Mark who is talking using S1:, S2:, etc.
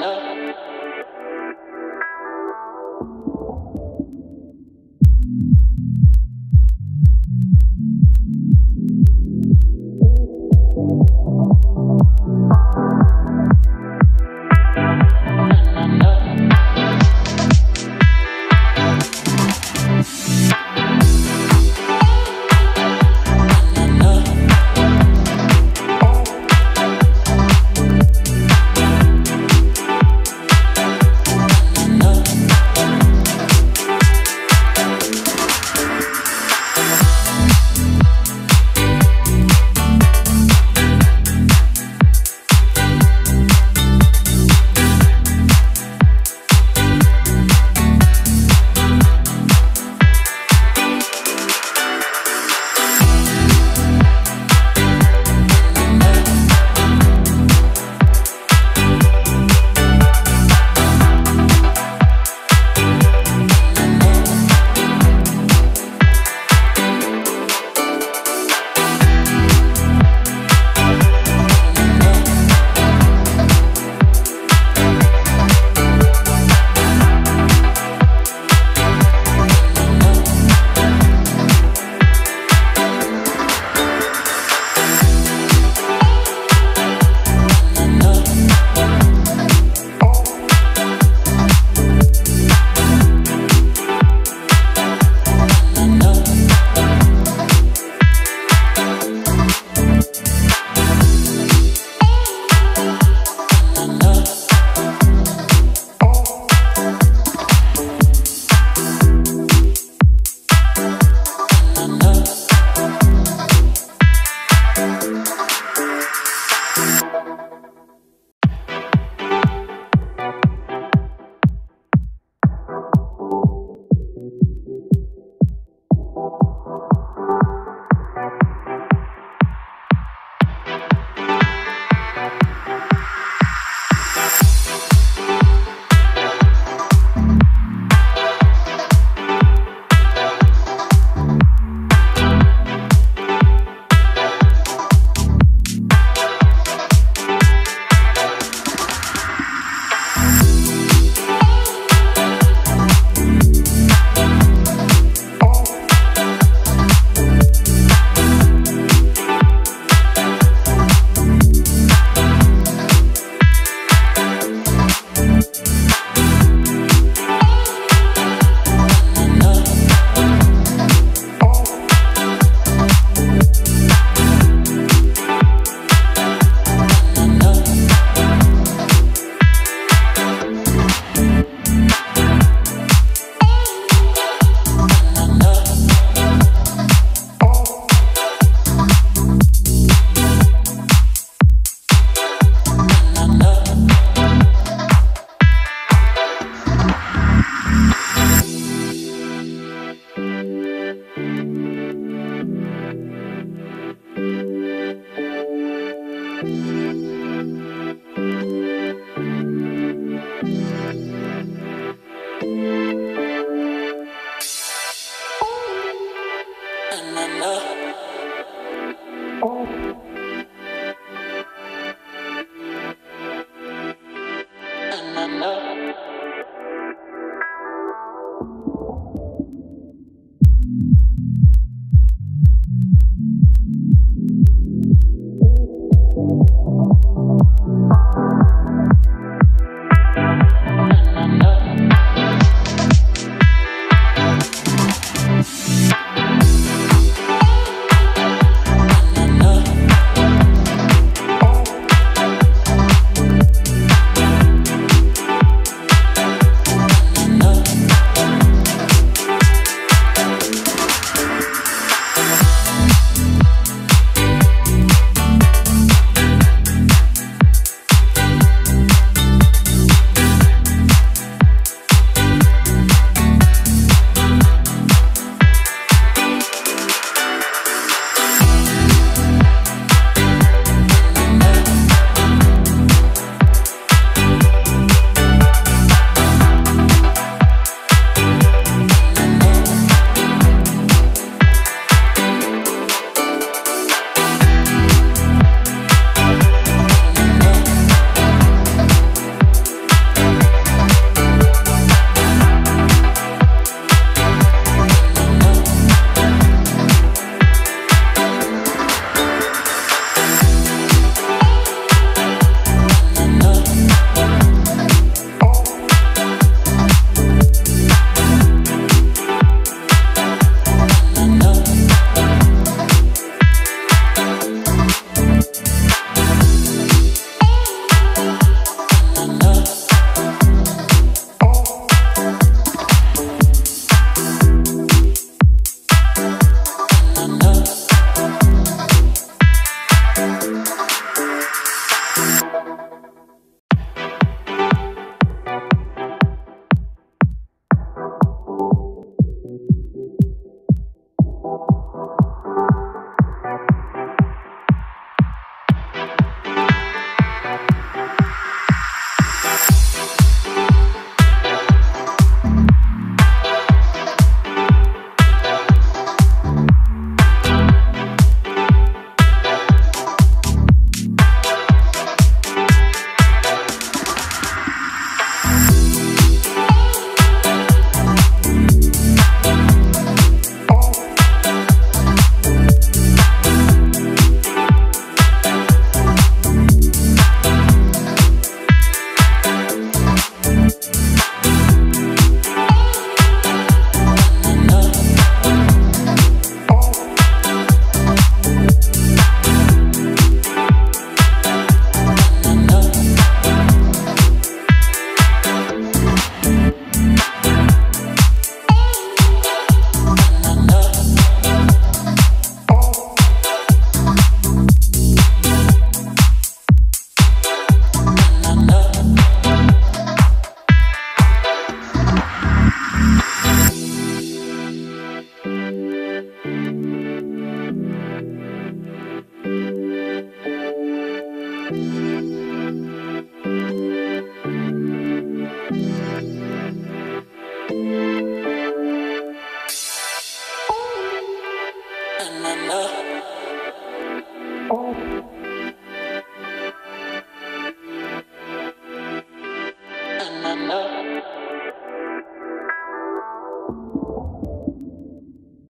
S1: No. Na